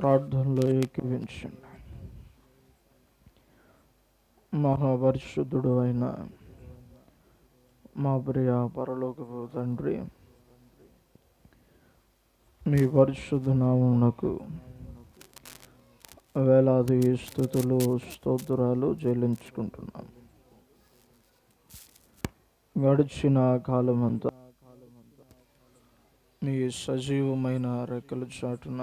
ప్రార్థనలో ఏకీవించండి మహాపరిశుద్ధుడు అయిన మా ప్రియ పరలోకపు తండ్రి మీ పరిశుద్ధ నామమునకు వేలాది స్థుతులు స్తోత్రాలు చెల్లించుకుంటున్నాం. గడిచిన కాలమంతా మీ సజీవమైన రెక్కల చాటున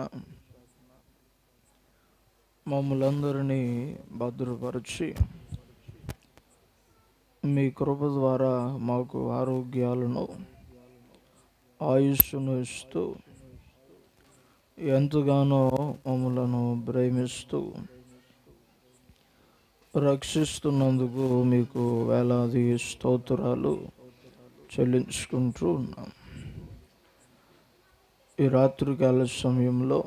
మమ్మలందరినీ భద్రపరిచి మీ కృప ద్వారా మాకు ఆరోగ్యాలను ఆయుష్ను ఇస్తూ ఎంతగానో మమ్మలను ప్రేమిస్తూ రక్షిస్తున్నందుకు మీకు వేలాది స్తోత్రాలు చెల్లించుకుంటూ ఉన్నాం. ఈ రాత్రికాల సమయంలో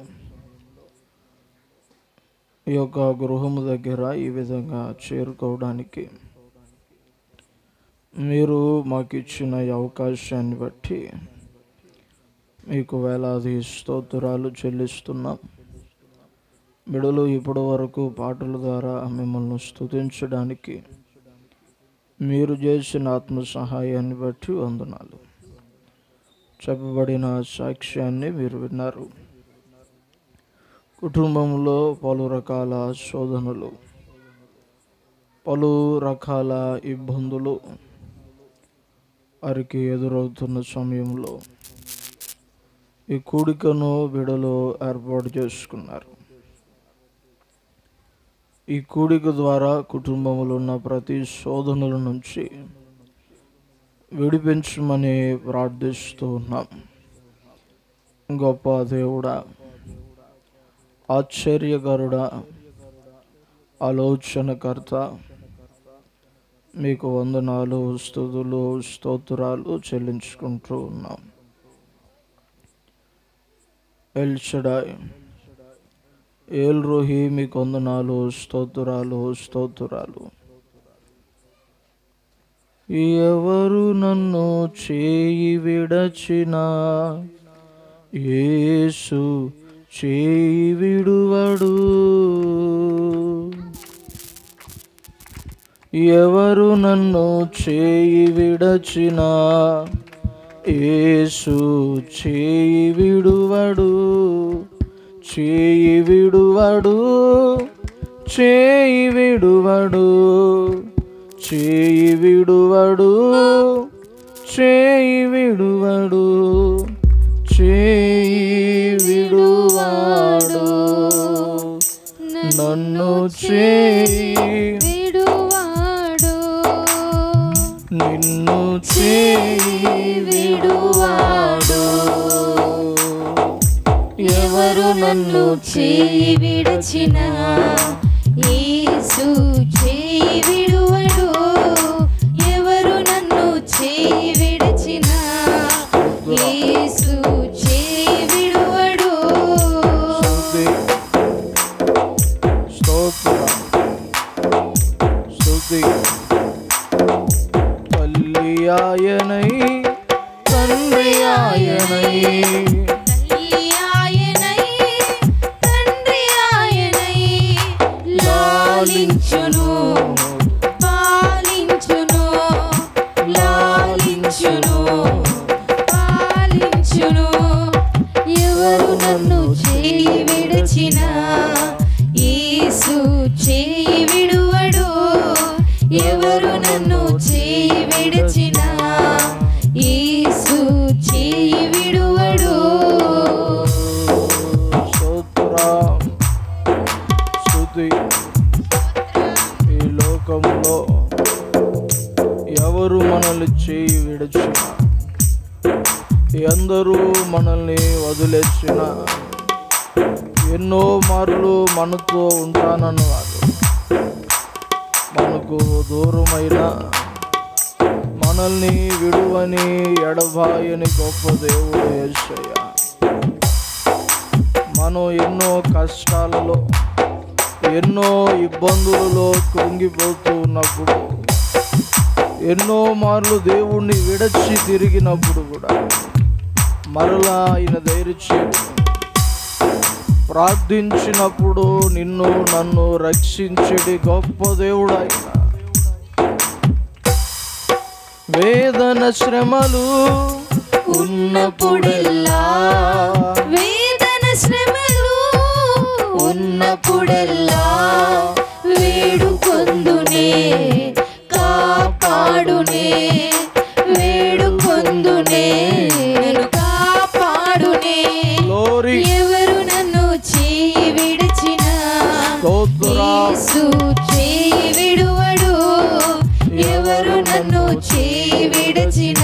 ఈ యొక్క గృహము దగ్గర ఈ విధంగా చేరుకోవడానికి మీరు మాకు ఇచ్చిన అవకాశాన్ని బట్టి మీకు వేలాది స్తోత్రాలు చెల్లిస్తున్నాం. బిడలు ఇప్పటి వరకు పాటల ద్వారా మిమ్మల్ని స్తుతించడానికి మీరు చేసిన ఆత్మ సహాయాన్ని బట్టి వందనాలు. చెప్పబడిన సాక్ష్యాన్ని మీరు విన్నారు. కుటుంబంలో పలు రకాల శోధనలు పలు రకాల ఇబ్బందులు వారికి ఎదురవుతున్న సమయంలో ఈ కూడికను విడలో ఏర్పాటు చేసుకున్నారు. ఈ కూడిక ద్వారా కుటుంబంలో ఉన్న ప్రతి శోధనల నుంచి విడిపించమని ప్రార్థిస్తూ ఉన్నాం. గొప్ప దేవుడా ఆశ్చర్యకరుడ ఆలోచనకర్త మీకు వందనాలు స్థుతులు స్తోత్రాలు చెల్లించుకుంటూ ఉన్నాం. ఎల్షడాయ్ ఏల్ రోహి మీకు వందనాలు స్తోత్రాలు స్తోత్రాలు. ఎవరు నన్ను చేయి విడచిన యేసు చేయి విడువడు ఎవరు నన్ను చేయి విడచిన యేసు చేయి విడువడు చేయి విడువడు చేయి విడువడు చేయి విడువడు చేయి విడువడు విడువాడు. ఎవరు నన్ను చేయి విడచినా దేవుడు యేసయ్య మనం ఎన్నో కష్టాలలో ఎన్నో ఇబ్బందులలో కృంగిపోతూ ఉన్నప్పుడు ఎన్నో మార్లు దేవుణ్ణి విడచి తిరిగినప్పుడు కూడా మరలా ఆయన ధైర్యం ప్రార్థించినప్పుడు నిన్ను నన్ను రక్షించడి గొప్ప దేవుడు ఆయన. వేదన శ్రమలు ఉన్నప్పుడెల్లా వేదన శ్రమలు ఉన్నప్పుడెల్లా వేడుకొందునే కాపాడునే వేడుకొందునే నన్ను కాపాడునే. ఎవరు నన్ను చేయి విడిచిన స్తోత్రా. యేసు చేయి విడువడు. ఎవరు నన్ను చేయి విడిచిన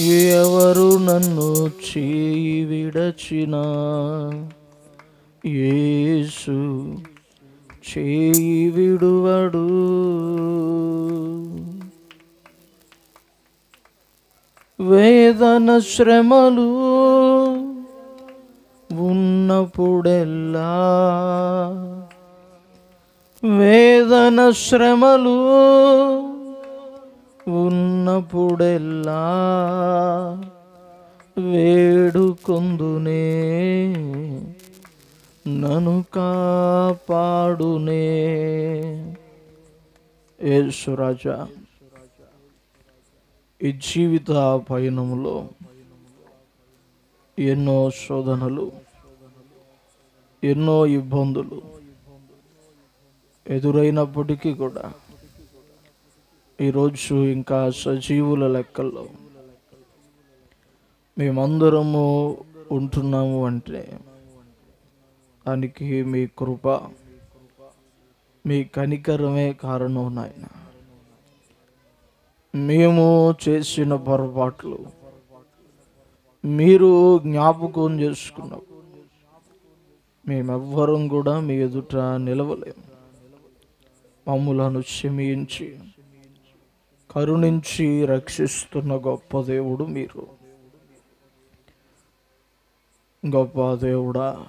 ఎవరు నన్ను చేయి విడచిన? యేసు చేయి విడువడు. వేదన శ్రమలు ఉన్నప్పుడెల్లా? వేదన శ్రమలు ఉన్నప్పుడెల్లా వేడుకొందునే నను కాపాడునే. యేసురాజా ఈ జీవిత పయనములో ఎన్నో శోధనలు ఎన్నో ఇబ్బందులు ఎదురైనప్పటికీ కూడా ఈరోజు ఇంకా సజీవుల లెక్కల్లో మేమందరము ఉంటున్నాము అంటే దానికి మీ కృప మీ కనికరమే కారణం నాయన. మేము చేసిన పొరపాట్లు మీరు జ్ఞాపకం చేసుకున్నాం మేమెవ్వరం కూడా మీ ఎదుట నిలవలేము. మమ్మలను క్షమించి కరుణించి రక్షిస్తున్న గొప్ప దేవుడు మీరు. గొప్ప దేవుడా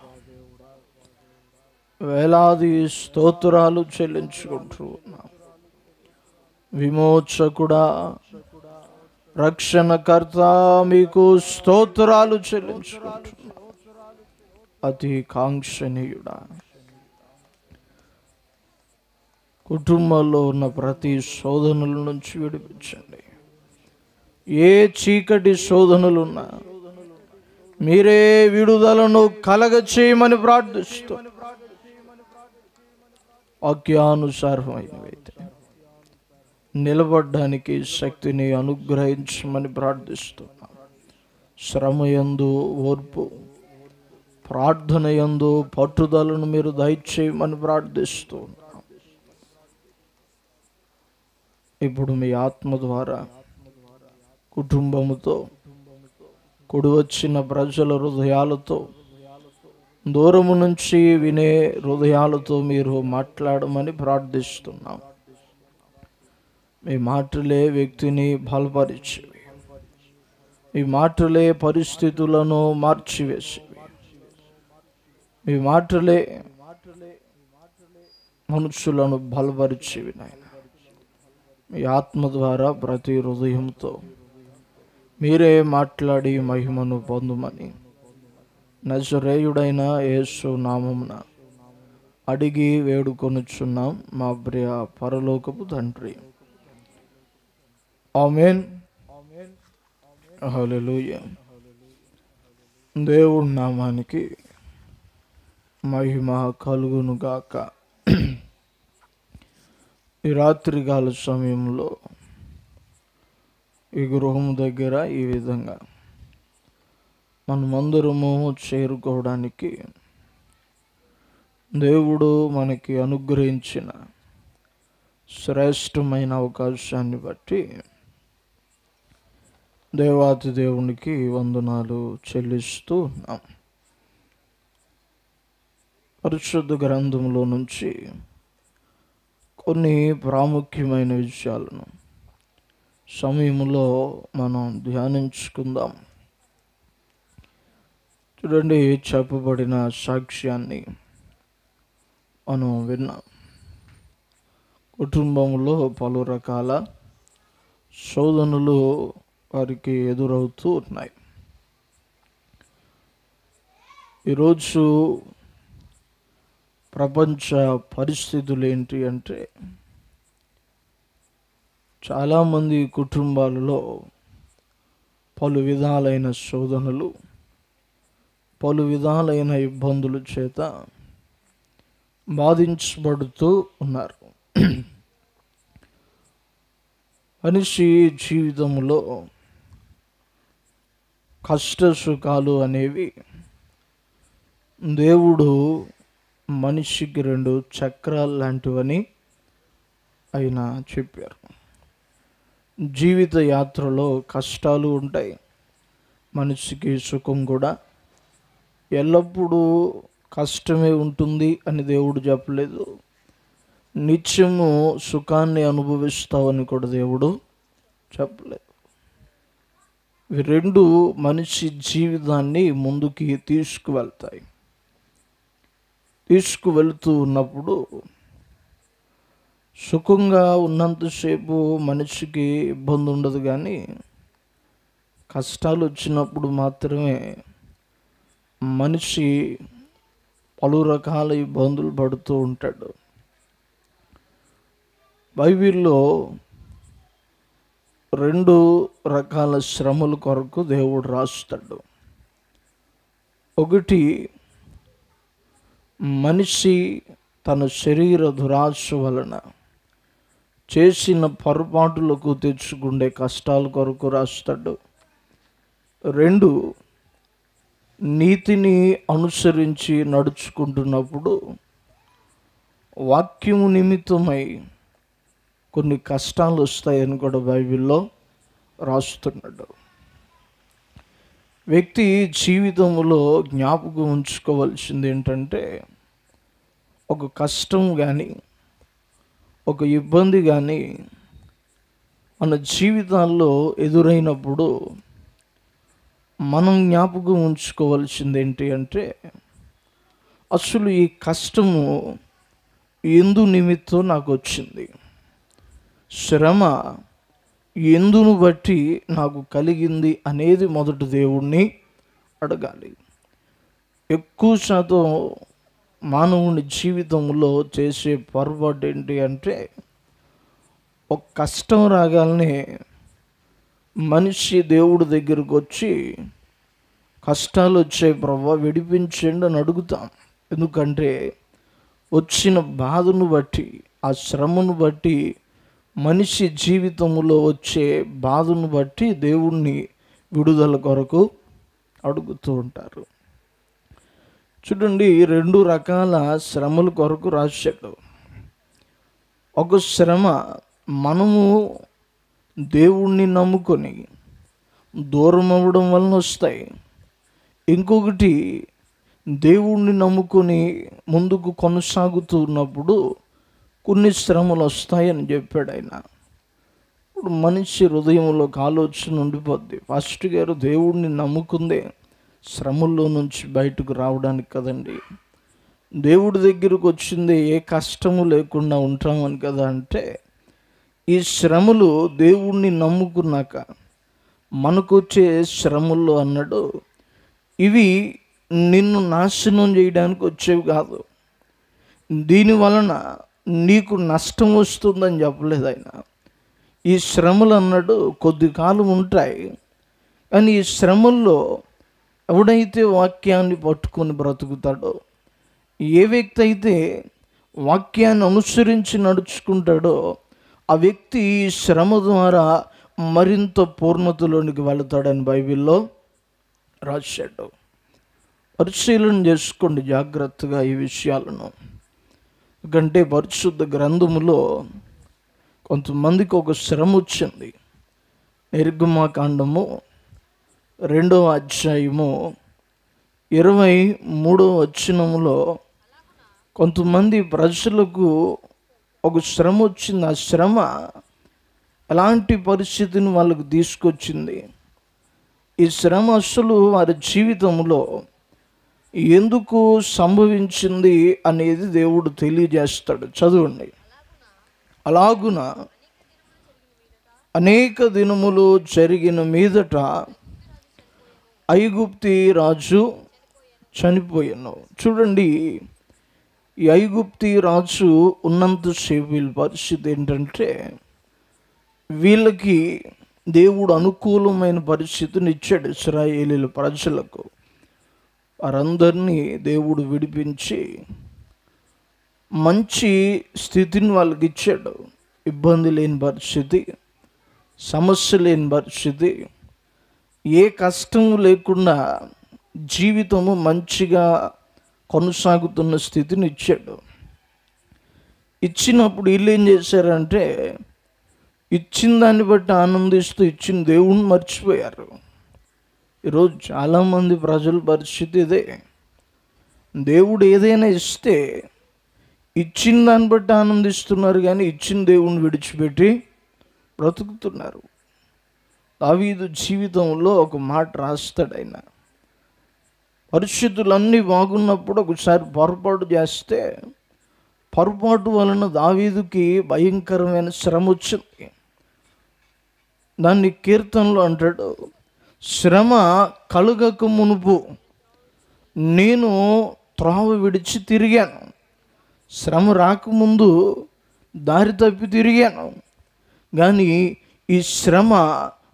వేలాది స్తోత్రాలు చెల్లించుకుంటూ ఉన్నాం. విమోచకుడా రక్షణకర్త మీకు స్తోత్రాలు చెల్లించుకుంటున్నాం. అతి కాంక్షణీయుడా. కుటుంబంలో ఉన్న ప్రతి శోధనల నుంచి విడిపించండి. ఏ చీకటి శోధనలున్నా మీరే విడుదలను కలగ చేయమని ప్రార్థిస్తూ వాక్యానుసారమైనవైతే నిలబడ్డానికి శక్తిని అనుగ్రహించమని ప్రార్థిస్తున్నాం. శ్రమయందు ఓర్పు ప్రార్థన ఎందు పట్టుదలను మీరు దయచేయమని ప్రార్థిస్తూ ఉన్నాం ఇప్పుడు మీ ఆత్మ ద్వారా కుటుంబముతో కొడువచ్చిన ప్రజల హృదయాలతో దూరము నుంచి వినే హృదయాలతో మీరు మాట్లాడమని ప్రార్థిస్తున్నాం. మీ మాటలే వ్యక్తిని బలపరిచేవి. మీ మాటలే పరిస్థితులను మార్చివేసేవి. మీ మాటలే మనుషులను బలపరిచేవి నాయన. మీ ఆత్మ ద్వారా ప్రతి హృదయంతో మీరే మాట్లాడి మహిమను పొందుమని. నజరేయుడైన యేసు నామమున అడిగి వేడుకొనుచున్నాం మా ప్రియ పరలోకపు తండ్రి. ఆమెన్. హల్లెలూయ. దేవుడి నామానికి మహిమ కలుగునుగాక ఈ రాత్రికాల సమయంలో ఈ గృహం దగ్గర ఈ విధంగా మనమందరము చేరుకోవడానికి దేవుడు మనకి అనుగ్రహించిన శ్రేష్టమైన అవకాశాన్ని బట్టి దేవాతి దేవునికి వందనాలు చెల్లిస్తూ ఉన్నాం. పరిశుద్ధ గ్రంథంలో నుంచి కొన్ని ప్రాముఖ్యమైన విషయాలను సమయంలో మనం ధ్యానించుకుందాం. చూడండి చెప్పబడిన సాక్ష్యాన్ని మనం విన్నాం. కుటుంబంలో పలు రకాల శోధనలు వారికి ఎదురవుతూ ఉన్నాయి. ఈరోజు ప్రపంచ పరిస్థితులు ఏంటి అంటే చాలామంది కుటుంబాలలో పలు విధాలైన శోధనలు పలు విధాలైన ఇబ్బందుల చేత బాధించబడుతూ ఉన్నారు. మనిషి జీవితంలో కష్ట సుఖాలు అనేవి దేవుడు మనిషికి రెండు చక్రాలు లాంటివని ఆయన చెప్పారు. జీవిత యాత్రలో కష్టాలు ఉంటాయి. మనిషికి సుఖం కూడా. ఎల్లప్పుడూ కష్టమే ఉంటుంది అని దేవుడు చెప్పలేదు. నిత్యము సుఖాన్ని అనుభవిస్తావని కూడా దేవుడు చెప్పలేదు. ఇవి రెండు మనిషి జీవితాన్ని ముందుకి తీసుకువెళ్తాయి. తీసుకువెళ్తూ ఉన్నప్పుడు సుఖంగా ఉన్నంతసేపు మనిషికి ఇబ్బంది ఉండదు కానీ కష్టాలు వచ్చినప్పుడు మాత్రమే మనిషి పలు రకాల ఇబ్బందులు పడుతూ ఉంటాడు. బైబిల్లో రెండు రకాల శ్రమల కొరకు దేవుడు రాస్తాడు. ఒకటి మనిషి తన శరీర దురాశ వలన చేసిన పొరపాటులకు తెచ్చుకుండే కష్టాల కొరకు రాస్తాడు. రెండు నీతిని అనుసరించి నడుచుకుంటున్నప్పుడు వాక్యము నిమిత్తమై కొన్ని కష్టాలు వస్తాయని కూడా బైబిల్లో రాస్తున్నాడు. వ్యక్తి జీవితంలో జ్ఞాపకం ఉంచుకోవాల్సింది ఏంటంటే ఒక కష్టం కానీ ఒక ఇబ్బంది కానీ మన జీవితాల్లో ఎదురైనప్పుడు మనం జ్ఞాపకం ఉంచుకోవాల్సింది ఏంటి అంటే అసలు ఈ కష్టము ఎందు నిమిత్తం నాకు వచ్చింది. శ్రమ ఎందును బట్టి నాకు కలిగింది అనేది మొదటి దేవుణ్ణి అడగాలి. ఎక్కువ శాతం మానవుని జీవితంలో చేసే పొరపాటు ఏంటి అంటే ఒక కష్టం రాగానే మనిషి దేవుడి దగ్గరకు వచ్చి కష్టాలు వచ్చే ప్రభా విడిపించండి అని అడుగుతాం. ఎందుకంటే వచ్చిన బాధను బట్టి ఆ శ్రమను బట్టి మనిషి జీవితంలో వచ్చే బాధను బట్టి దేవుణ్ణి విడుదల కొరకు అడుగుతూ ఉంటారు. చూడండి రెండు రకాల శ్రమల కొరకు రాశాడు. ఒక శ్రమ మనము దేవుణ్ణి నమ్ముకొని దూరం అవ్వడం వలన వస్తాయి. ఇంకొకటి దేవుణ్ణి నమ్ముకొని ముందుకు కొనసాగుతూ ఉన్నప్పుడు కొన్ని శ్రమలు వస్తాయని చెప్పాడు ఆయన. ఇప్పుడు మనిషి హృదయంలో ఆలోచన ఉండిపోద్ది. ఫస్ట్ గారు దేవుణ్ణి నమ్ముకుందే శ్రమల్లో నుంచి బయటకు రావడానికి కదండి. దేవుడి దగ్గరకు వచ్చింది ఏ కష్టము లేకుండా ఉంటామని కదా అంటే ఈ శ్రమలు దేవుణ్ణి నమ్ముకున్నాక మనకు వచ్చే శ్రమల్లో అన్నాడు ఇవి నిన్ను నాశనం చేయడానికి వచ్చేవి కాదు. దీని వలన నీకు నష్టం వస్తుందని చెప్పలేదు ఆయన. ఈ శ్రమలు అన్నాడు కొద్ది కాలం ఉంటాయి. కానీ ఈ శ్రమల్లో ఎవడైతే వాక్యాన్ని పట్టుకొని బ్రతుకుతాడో ఏ వ్యక్తి అయితే వాక్యాన్ని అనుసరించి నడుచుకుంటాడో ఆ వ్యక్తి శ్రమ ద్వారా మరింత పూర్ణతలోనికి వెళతాడని బైబిల్లో రాశాడు. పరిశీలన చేసుకోండి జాగ్రత్తగా ఈ విషయాలను. ఎందుకంటే పరిశుద్ధ గ్రంథములో కొంతమందికి ఒక శ్రమ వచ్చింది. నిర్గమాకాండము రెండవ అధ్యాయము ఇరవై మూడవ వచ్చినములో కొంతమంది ప్రజలకు ఒక శ్రమ వచ్చింది. ఆ శ్రమ ఎలాంటి పరిస్థితిని వాళ్ళకు తీసుకొచ్చింది? ఈ శ్రమ అసలు వారి జీవితంలో ఎందుకు సంభవించింది అనేది దేవుడు తెలియజేస్తాడు. చదవండి. అలాగున అనేక దినములు జరిగిన మీదట ఐగుప్తి రాజు చనిపోయాను. చూడండి ఈ ఐగుప్తి రాజు ఉన్నంతసేపు వీళ్ళ పరిస్థితి ఏంటంటే వీళ్ళకి దేవుడు అనుకూలమైన పరిస్థితిని ఇచ్చాడు ఇస్రాయేలీల ప్రజలకు. వారందరినీ దేవుడు విడిపించి మంచి స్థితిని వాళ్ళకి ఇచ్చాడు. ఇబ్బంది లేని పరిస్థితి సమస్య లేని పరిస్థితి ఏ కష్టం లేకుండా జీవితము మంచిగా కొనసాగుతున్న స్థితిని ఇచ్చాడు. ఇచ్చినప్పుడు వీళ్ళు ఏం చేశారంటే ఇచ్చిన దాన్ని బట్టి ఆనందిస్తూ ఇచ్చిన దేవుణ్ణి మర్చిపోయారు. ఈరోజు చాలామంది ప్రజల పరిస్థితి ఇదే. దేవుడు ఏదైనా ఇస్తే ఇచ్చిన దాన్ని బట్టి ఆనందిస్తున్నారు కానీ ఇచ్చిన దేవుణ్ణి విడిచిపెట్టి బ్రతుకుతున్నారు. దావీదు జీవితంలో ఒక మాట రాస్తాడు ఆయన. పరిస్థితులన్నీ బాగున్నప్పుడు ఒకసారి పొరపాటు చేస్తే పొరపాటు వలన దావీదుకి భయంకరమైన శ్రమ వచ్చింది. దాన్ని కీర్తనలో అంటాడు శ్రమ కలుగక మునుపు నేను త్రోవ విడిచి తిరిగాను. శ్రమ రాకముందు దారి తప్పి తిరిగాను. కానీ ఈ శ్రమ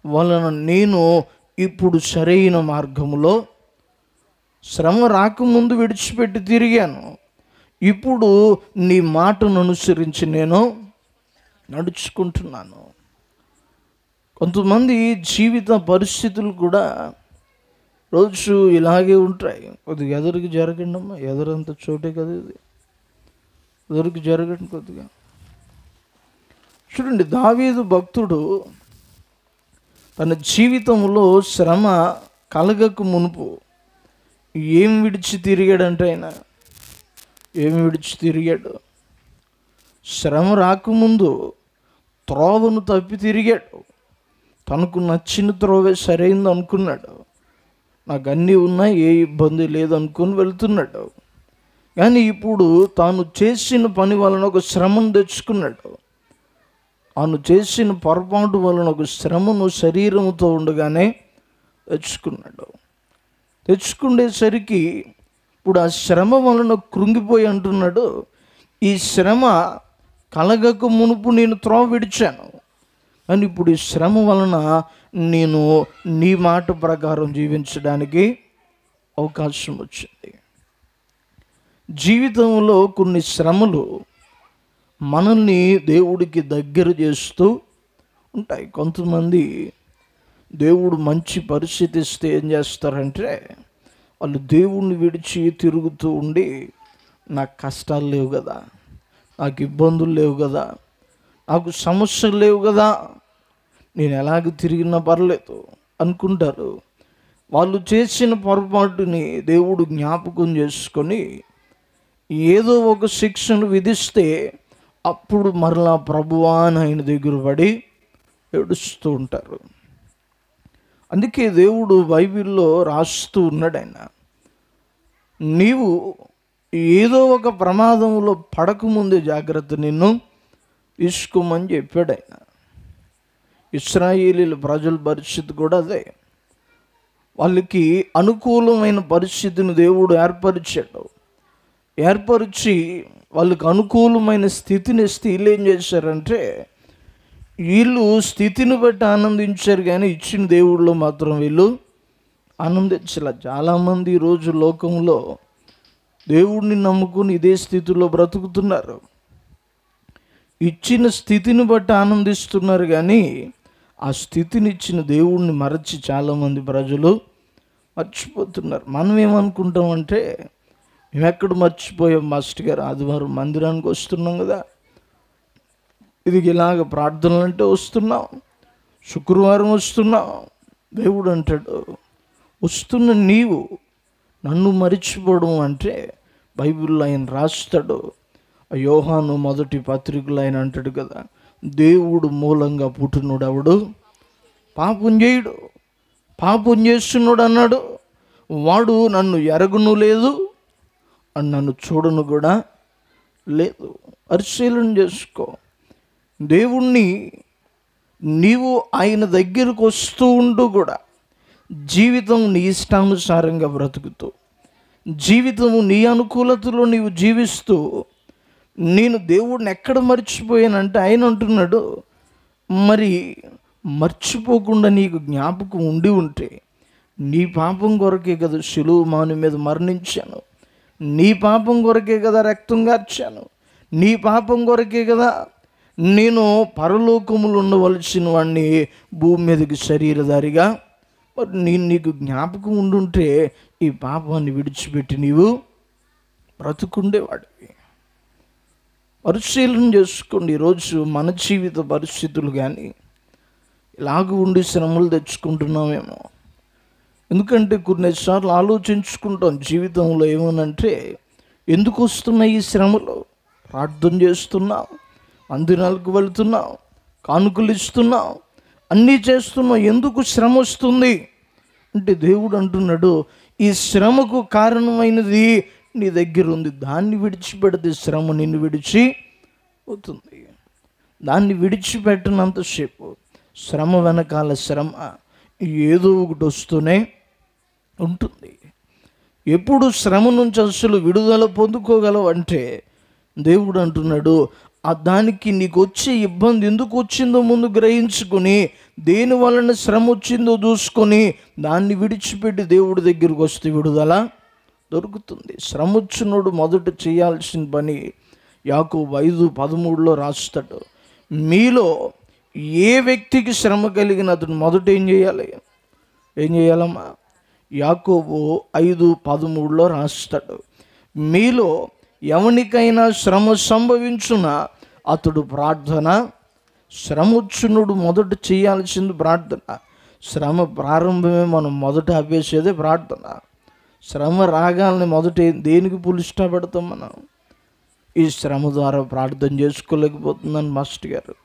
వలన నేను ఇప్పుడు సరైన మార్గంలో శ్రమ రాకముందు విడిచిపెట్టి తిరిగాను. ఇప్పుడు నీ మాటను అనుసరించి నేను నడుచుకుంటున్నాను. కొంతమంది జీవిత పరిస్థితులు కూడా రోజు ఇలాగే ఉంటాయి. కొద్దిగా ఎదురుకి జరగండి అమ్మా ఎదురంత చోటే కదా ఇది. ఎదురుకి జరగండి కొద్దిగా. చూడండి దావీదు భక్తుడు తన జీవితంలో శ్రమ కలగక మునుపు ఏం విడిచి తిరిగాడంటే ఆయన? ఏం విడిచి తిరిగాడు? శ్రమ రాకముందు త్రోవను తప్పి తిరిగాడు. తనకు నచ్చిన త్రోవే సరైంది అనుకున్నాడు. నాకు అన్నీ ఉన్నా ఏ ఇబ్బంది లేదనుకుని వెళ్తున్నాడు. కానీ ఇప్పుడు తాను చేసిన పని వలన ఒక శ్రమను తెచ్చుకున్నాడు. తాను చేసిన పొరపాటు వలన ఒక శ్రమను శరీరముతో ఉండగానే తెచ్చుకున్నాడు. తెచ్చుకునేసరికి ఇప్పుడు ఆ శ్రమ వలన కృంగిపోయి అంటున్నాడు. ఈ శ్రమ కలగక మునుపు నేను త్రోవ విడిచాను. కానీ ఇప్పుడు ఈ శ్రమ వలన నేను నీ మాట ప్రకారం జీవించడానికి అవకాశం వచ్చింది. జీవితంలో కొన్ని శ్రమలు మనల్ని దేవుడికి దగ్గర చేస్తూ ఉంటాయి. కొంతమంది దేవుడు మంచి పరిస్థితి ఇస్తే ఏం చేస్తారంటే వాళ్ళు దేవుణ్ణి విడిచి తిరుగుతూ ఉండి నాకు కష్టాలు లేవు కదా నాకు ఇబ్బందులు లేవు కదా నాకు సమస్యలు లేవు కదా. నేను ఎలాగ తిరిగినా పర్లేదు అనుకుంటారు. వాళ్ళు చేసిన పొరపాటుని దేవుడు జ్ఞాపకం చేసుకొని ఏదో ఒక శిక్షను విధిస్తే అప్పుడు మరలా ప్రభువా అని ఆయన దగ్గర పడి ఏడుస్తూ ఉంటారు. అందుకే దేవుడు బైబిల్లో రాస్తూ ఉన్నాడు ఆయన. నీవు ఏదో ఒక ప్రమాదంలో పడకముందే జాగ్రత్త నిన్ను. తీసుకోమని చెప్పాడు. ఆయన ఇస్రాయేలీల ప్రజల పరిస్థితి కూడా అదే. వాళ్ళకి అనుకూలమైన పరిస్థితిని దేవుడు ఏర్పరిచాడు. ఏర్పరిచి వాళ్ళకి అనుకూలమైన స్థితిని స్త్రీలు ఏం చేశారంటే వీళ్ళు స్థితిని బట్టి ఆనందించారు కానీ ఇచ్చిన దేవుళ్ళు మాత్రం వీళ్ళు ఆనందించాల. చాలామంది ఈరోజు లోకంలో దేవుడిని నమ్ముకుని ఇదే స్థితిలో బ్రతుకుతున్నారు. ఇచ్చిన స్థితిని బట్టి ఆనందిస్తున్నారు కానీ ఆ స్థితిని ఇచ్చిన దేవుణ్ణి మరచి చాలామంది ప్రజలు మర్చిపోతున్నారు. మనం ఏమనుకుంటామంటే మేము ఎక్కడ మర్చిపోయాం మాస్టర్ గారు? ఆదివారం మందిరానికి వస్తున్నాం కదా. ఇది ఇలాగ ప్రార్థనలు అంటే వస్తున్నాం. శుక్రవారం వస్తున్నాం. దేవుడు అంటాడు వస్తున్న నీవు నన్ను మరిచిపోవడం అంటే బైబిల్లో ఆయన రాస్తాడు. యోహాను మొదటి పత్రికలు ఆయన అంటాడు కదా దేవుడు మూలంగా పుట్టినోడు అవడు పాపం చేయుడు. పాపం చేస్తున్నాడు అన్నాడు వాడు నన్ను ఎరగను లేదు అని నన్ను చూడను కూడా లేదు. పరిశీలన చేసుకో. దేవుణ్ణి నీవు ఆయన దగ్గరకు వస్తూ ఉంటూ కూడా. జీవితం నీ ఇష్టానుసారంగా బ్రతుకుతూ. జీవితము నీ అనుకూలతలో నీవు జీవిస్తూ నేను దేవుడిని ఎక్కడ మర్చిపోయానంటే ఆయన అంటున్నాడు మరి మర్చిపోకుండా నీకు జ్ఞాపకం ఉండి ఉంటే నీ పాపం కొరకే కదా శిలువు మాను మీద మరణించాను. నీ పాపం కొరకే కదా రక్తం గార్చాను నీ పాపం కొరకే కదా నేను పరలోకములు ఉండవలసిన వాడిని భూమి మీదకి శరీరధారిగా మరి నేను నీకు జ్ఞాపకం ఉండుంటే ఈ పాపాన్ని విడిచిపెట్టి నీవు బ్రతుకుండేవాడివి. పరిశీలన చేసుకోండి. ఈరోజు మన జీవిత పరిస్థితులు కానీ ఇలాగ ఉండి శ్రమలు తెచ్చుకుంటున్నామేమో. ఎందుకంటే కొన్నిసార్లు ఆలోచించుకుంటాం జీవితంలో ఏమనంటే ఎందుకు వస్తున్నాయి ఈ శ్రమలు? ప్రార్థన చేస్తున్నాం అందినాలకు వెళుతున్నాం కానుకలు ఇస్తున్నాం అన్నీ చేస్తున్నాం. ఎందుకు శ్రమ వస్తుంది? అంటే దేవుడు అంటున్నాడు ఈ శ్రమకు కారణమైనది నీ దగ్గర ఉంది దాన్ని విడిచిపెడితే శ్రమ నిన్ను విడిచి పోతుంది. దాన్ని విడిచిపెట్టినంతసేపు శ్రమ వెనకాల శ్రమ ఏదో ఒకటి వస్తూనే ఉంటుంది. ఎప్పుడు శ్రమ నుంచి అసలు విడుదల పొందుకోగలవు అంటే దేవుడు అంటున్నాడు ఆ దానికి నీకు వచ్చే ఇబ్బంది ఎందుకు వచ్చిందో ముందు గ్రహించుకొని దేని వలన శ్రమ వచ్చిందో చూసుకొని దాన్ని విడిచిపెట్టి దేవుడి దగ్గరికి వస్తే విడుదల దొరుకుతుంది. శ్రమ మొదట చేయాల్సిన పని యాకు ఐదు పదమూడులో రాస్తాడు. మీలో ఏ వ్యక్తికి శ్రమ కలిగిన అతను మొదట ఏం చేయాలి? ఏం చేయాలమ్మా? యాకోబు ఐదు పదమూడులో రాస్తాడు. మీలో ఎవనికైనా శ్రమ సంభవించున? అతడు ప్రార్థన శ్రమొచ్చునుడు మొదట చేయాల్సింది ప్రార్థన. శ్రమ ప్రారంభమే మనం మొదట ఆపేసేదే ప్రార్థన. శ్రమ రాగాలని మొదట దేనికి పులిష్టా పెడతాం మనం? ఈ శ్రమ ద్వారా ప్రార్థన చేసుకోలేకపోతుందని మాస్టర్ గారు.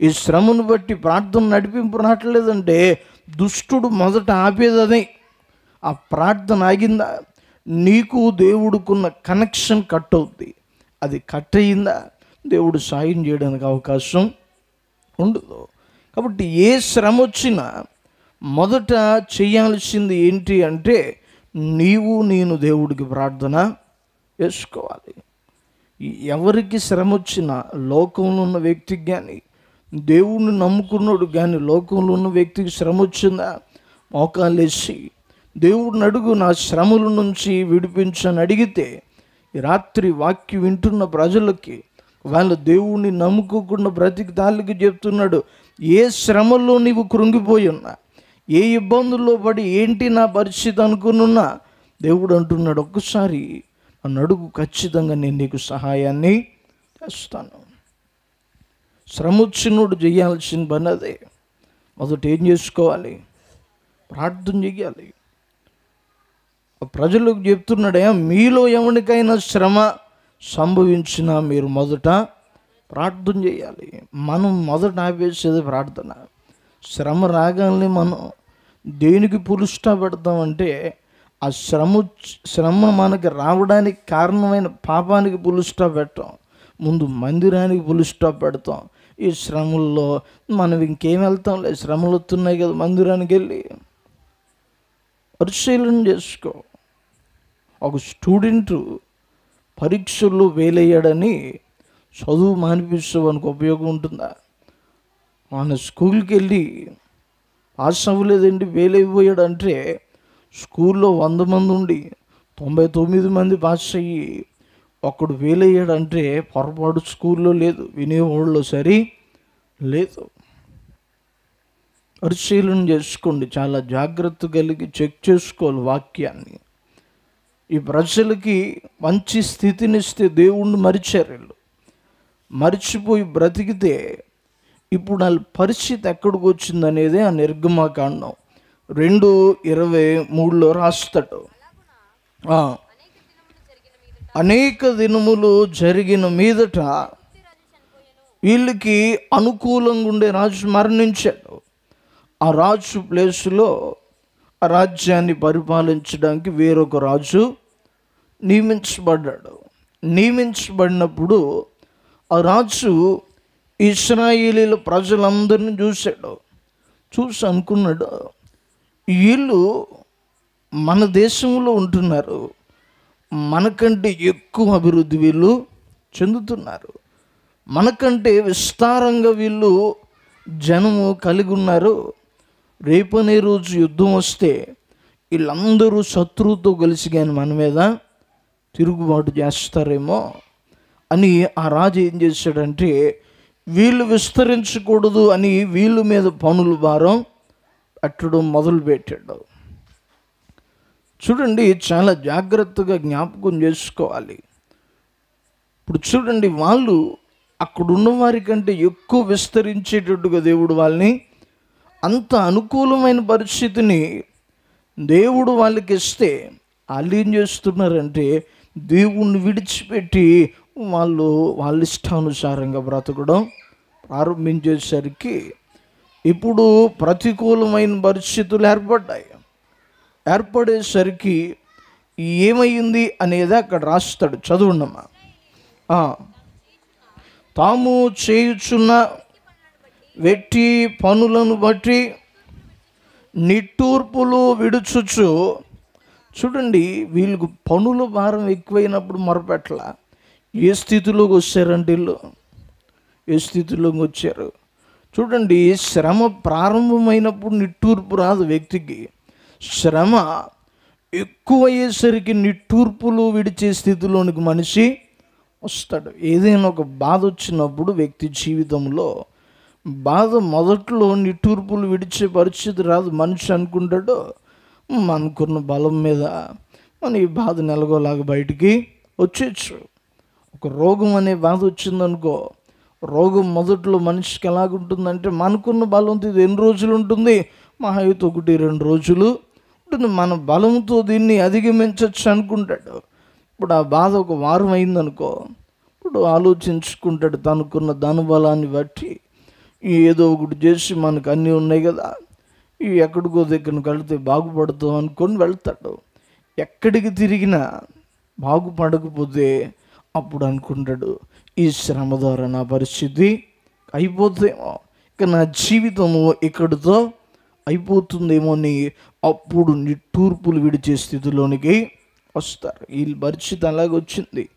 ఈ శ్రమను బట్టి ప్రార్థన నడిపింపు రావట్లేదంటే దుష్టుడు మొదట ఆపేది అదే ఆ ప్రార్థన ఆగిందా? నీకు దేవుడుకున్న కనెక్షన్ కట్ అవుద్ది. అది కట్ అయిందా? దేవుడు సాయం చేయడానికి అవకాశం ఉండదు. కాబట్టి ఏ శ్రమ వచ్చినా మొదట చేయాల్సింది ఏంటి అంటే నీవు నేను దేవుడికి ప్రార్థన చేసుకోవాలి. ఎవరికి శ్రమ వచ్చినా లోకంలో ఉన్న వ్యక్తికి కానీ దేవుణ్ణి నమ్ముకున్నాడు కానీ లోకంలో ఉన్న వ్యక్తికి శ్రమ వచ్చిందా మోకాలేసి దేవుడిని అడుగు నా శ్రమల నుంచి విడిపించని అడిగితే ఈ రాత్రి వాక్యం వింటున్న ప్రజలకి వాళ్ళ దేవుణ్ణి నమ్ముకోకుండా బ్రతికి తాళ్ళకి చెప్తున్నాడు ఏ శ్రమలో నీవు కృంగిపోయి ఉన్నా ఏ ఇబ్బందుల్లో పడి ఏంటి నా పరిస్థితి అనుకున్నా దేవుడు అంటున్నాడు ఒక్కసారి నన్ను అడుగు ఖచ్చితంగా నేను నీకు సహాయాన్ని చేస్తాను శ్రమొచ్చినోడు చేయాల్సిన పని అదే. మొదట ఏం చేసుకోవాలి? ప్రార్థన చెయ్యాలి ప్రజలకు చెప్తున్నాడయా మీలో ఎవరికైనా శ్రమ సంభవించినా మీరు మొదట ప్రార్థన చేయాలి. మనం మొదట ఆపేసేది ప్రార్థన. శ్రమ రాగానే మనం దేనికి పురుష్ట పెడతామంటే ఆ శ్రమ శ్రమ మనకి రావడానికి కారణమైన పాపానికి పులుష్టా పెట్టాం. ముందు మందిరానికి పులుష్టా పెడతాం. ఈ శ్రమల్లో మనం ఇంకేం వెళ్తాం లేదు శ్రమలు వస్తున్నాయి కదా మందిరానికి వెళ్ళి. పరిశీలన చేసుకో. ఒక స్టూడెంట్ పరీక్షల్లో వేలయ్యాడని చదువు మానిపించడానికి ఉపయోగం ఉంటుందా? మన స్కూల్కి వెళ్ళి పాస్ అవ్వలేదండి వేలైపోయాడు అంటే స్కూల్లో వంద మంది ఉండి తొంభై తొమ్మిది మంది పాస్ అయ్యి ఒకడు వేలయ్యాడంటే పొరపాటు స్కూల్లో లేదు వినేవాళ్ళు సరి లేదు. పరిశీలన చేసుకోండి చాలా జాగ్రత్త కలిగి చెక్ చేసుకోవాలి వాక్యాన్ని. ఈ ప్రజలకి మంచి స్థితినిస్తే దేవుణ్ణి మరిచారు వీళ్ళు. మరిచిపోయి బ్రతికితే ఇప్పుడు వాళ్ళ పరిస్థితి ఎక్కడికి వచ్చిందనేది ఆ నిర్గమాకాండం. రెండు ఇరవై మూడులో రాస్తాడు అనేక దినములు జరిగిన మీదట వీళ్ళకి అనుకూలంగా ఉండే రాజు మరణించాడు. ఆ రాజు ప్లేస్లో ఆ రాజ్యాన్ని పరిపాలించడానికి వేరొక రాజు నియమించబడ్డాడు. నియమించబడినప్పుడు ఆ రాజు ఇస్రాయిలీల ప్రజలందరిని చూశాడు. చూసి అనుకున్నాడు వీళ్ళు మన దేశంలో ఉంటున్నారు. మనకంటే ఎక్కువ అభివృద్ధి వీళ్ళు చెందుతున్నారు. మనకంటే విస్తారంగా వీళ్ళు జనము కలిగి ఉన్నారు. రేపనే రోజు యుద్ధం వస్తే వీళ్ళందరూ శత్రువుతో కలిసి కానీ మన మీద తిరుగుబాటు చేస్తారేమో అని ఆ రాజు ఏం చేశాడంటే వీళ్ళు విస్తరించకూడదు అని వీళ్ళ మీద పనులు భారం అట్టడం మొదలుపెట్టాడు. చూడండి చాలా జాగ్రత్తగా జ్ఞాపకం చేసుకోవాలి. ఇప్పుడు చూడండి వాళ్ళు అక్కడున్న వారికంటే ఎక్కువ విస్తరించేటట్టుగా దేవుడు వాళ్ళని అంత అనుకూలమైన పరిస్థితిని దేవుడు వాళ్ళకి ఇస్తే వాళ్ళు ఏం చేస్తున్నారంటే దేవుణ్ణి విడిచిపెట్టి వాళ్ళు వాళ్ళ ఇష్టానుసారంగా బ్రతకడం ప్రారంభించేసరికి ఇప్పుడు ప్రతికూలమైన పరిస్థితులు ఏర్పడ్డాయి. ఏర్పడేసరికి ఏమైంది అనేది అక్కడ రాస్తాడు చదువుండమ్మా తాము చేయుచున్న వెట్టి పనులను బట్టి నిట్టూర్పులు విడుచుచు చూడండి వీళ్ళకు పనుల భారం ఎక్కువైనప్పుడు మొరపెట్ల ఏ స్థితిలోకి వచ్చారండి వీళ్ళు? ఏ స్థితిలోకి వచ్చారు? చూడండి శ్రమ ప్రారంభమైనప్పుడు నిట్టూర్పు రాదు వ్యక్తికి. శ్రమ ఎక్కువ అయ్యేసరికి నిట్టూర్పులు విడిచే స్థితిలోనికి మనిషి వస్తాడు. ఏదైనా ఒక బాధ వచ్చినప్పుడు వ్యక్తి జీవితంలో బాధ మొదట్లో నిట్టూర్పులు విడిచే పరిస్థితి రాదు. మనిషి అనుకుంటాడు మనకున్న బలం మీద మన ఈ బాధ నెలగోలాగా బయటికి వచ్చేచ్చు ఒక రోగం అనే బాధ వచ్చిందనుకో రోగం మొదట్లో మనిషికి ఎలాగుంటుందంటే మనకున్న బలంతో ఇది ఎన్ని రోజులు ఉంటుంది? మహా ఒకటి రెండు రోజులు ఉంటుంది. మన బలంతో దీన్ని అధిగమించవచ్చు అనుకుంటాడు. ఇప్పుడు ఆ బాధ ఒక వారం అయిందనుకో ఇప్పుడు ఆలోచించుకుంటాడు తనకున్న ధనబలాన్ని బట్టి. ఏదో ఒకటి చేసి మనకు అన్నీ ఉన్నాయి కదా ఈ ఎక్కడికో దగ్గరకు వెళితే బాగుపడతాం అనుకొని వెళ్తాడు. ఎక్కడికి తిరిగినా బాగుపడకపోతే అప్పుడు అనుకుంటాడు ఈ శ్రమ ద్వారా నా పరిస్థితి అయిపోతుందేమో. ఇక నా జీవితము ఇక్కడితో అయిపోతుందేమో అని అప్పుడు నిట్టూర్పులు విడిచే స్థితిలోనికి వస్తారు. ఈ పరిస్థితి అలాగే వచ్చింది.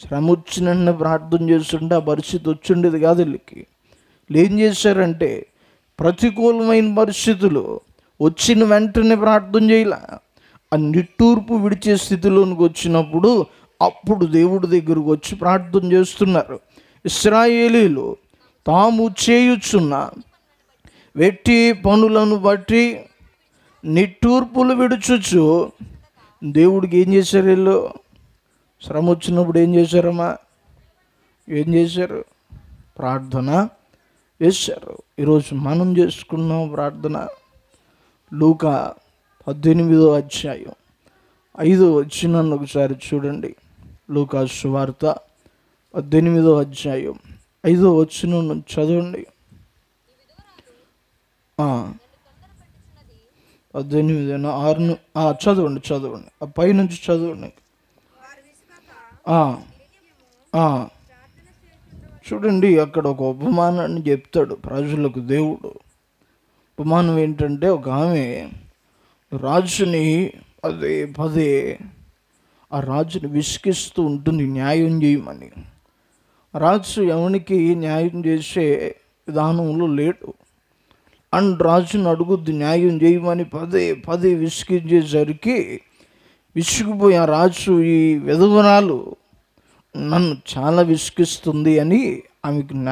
శ్రమ వచ్చిన ప్రార్థన చేస్తుంటే ఆ పరిస్థితి వచ్చిండేది కాదు వీళ్ళకి. ఏం చేశారంటే ప్రతికూలమైన పరిస్థితులు వచ్చిన వెంటనే ప్రార్థన చేయాల. ఆ నిట్టూర్పు విడిచే స్థితిలోనికి వచ్చినప్పుడు అప్పుడు దేవుడి దగ్గరకు వచ్చి ప్రార్థన చేస్తున్నారు. ఇస్రాయేలీలు తాము చేయుచున్న వెట్టి పనులను బట్టి నిట్టూర్పులు విడుచుచు దేవుడికి ఏం చేశారు వీళ్ళు? శ్రమ వచ్చినప్పుడు ఏం చేశారమ్మా? ఏం చేశారు? ప్రార్థన చేశారు. ఈరోజు మనం చేసుకున్నాం ప్రార్థన. లూక పద్దెనిమిదో అధ్యాయం ఐదో వచ్చినాన్ని ఒకసారి చూడండి. లూకా సువార్త పద్దెనిమిదో అధ్యాయం ఐదో వచ్చిన చదవండి. ఆ, పద్దెనిమిది ఆరు చదవండి చదవండి. ఆ పైనుంచి చదవండి. చూడండి అక్కడ ఒక ఉపమానాన్ని చెప్తాడు ప్రజలకు దేవుడు. ఉపమానం ఏంటంటే ఒక ఆమె రాజుని పదే పదే ఆ రాజుని విసిగిస్తూ ఉంటుంది న్యాయం చేయమని. రాజు ఎవనికి న్యాయం చేసే విధానంలో లేడు. అండ్ రాజుని అడుగుద్ది న్యాయం చేయమని. పదే పదే విసిగించేసరికి విసిగిపోయిన రాజు ఈ విధవరాలు నన్ను చాలా విసిగిస్తుంది అని ఆమెకు న్యాయం